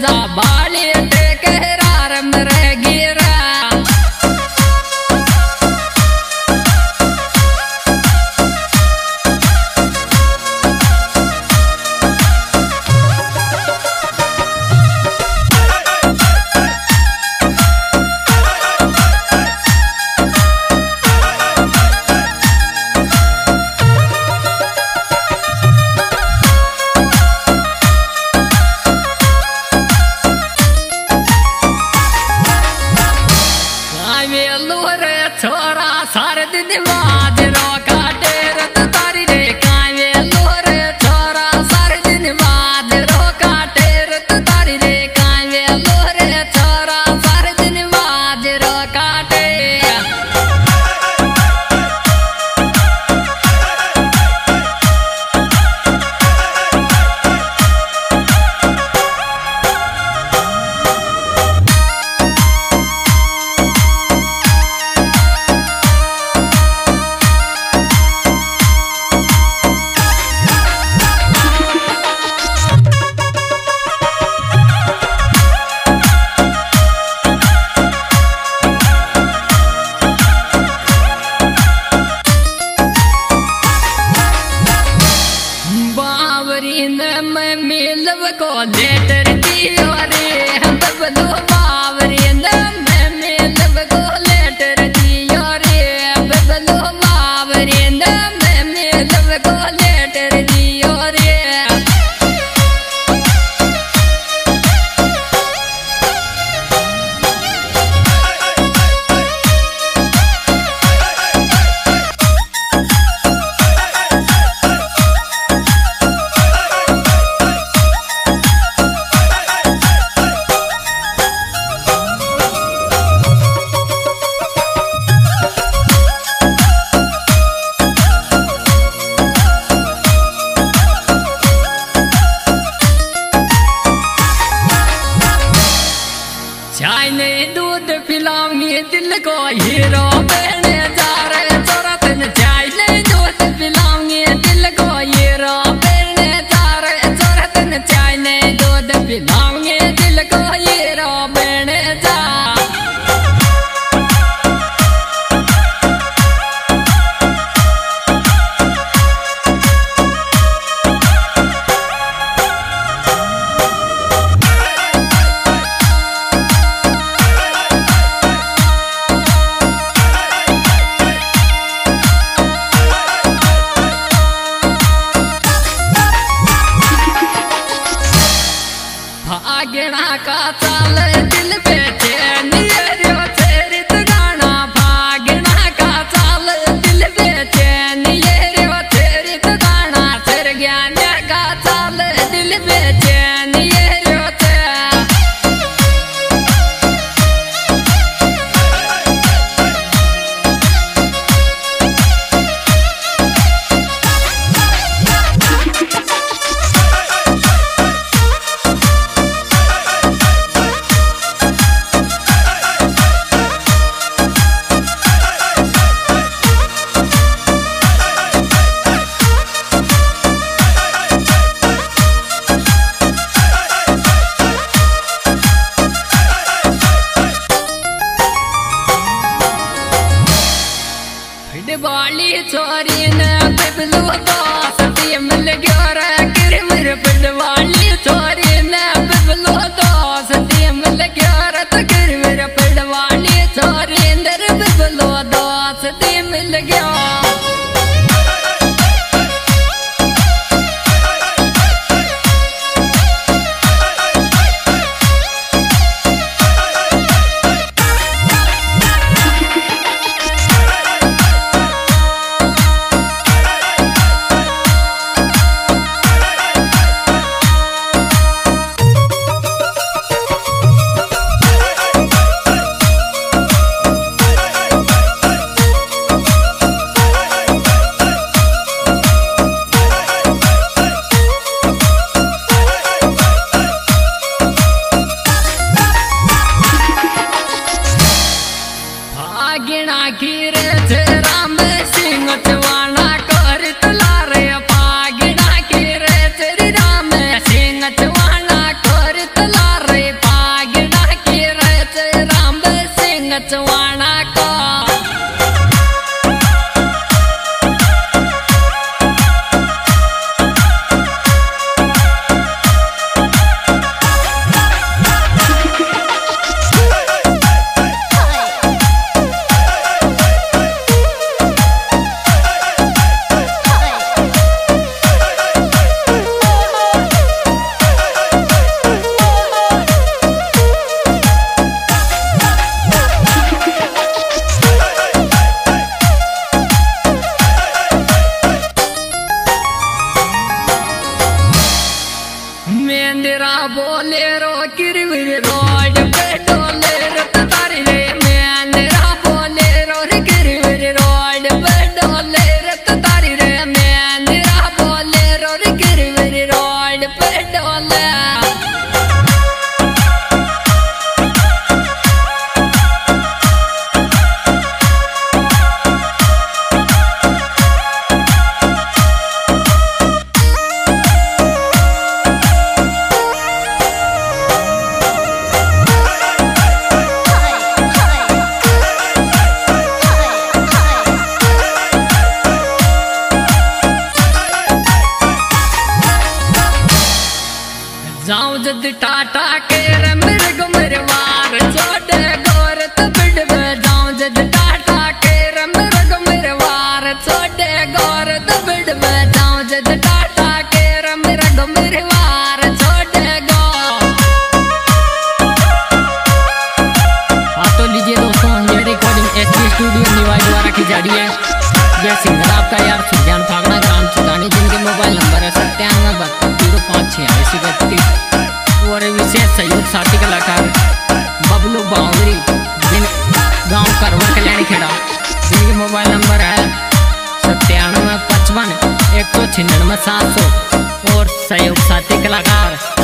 da bale दिल को hero गेड़ा का चाले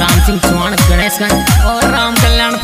राम सिंह चौहान गणेश और राम कल्याण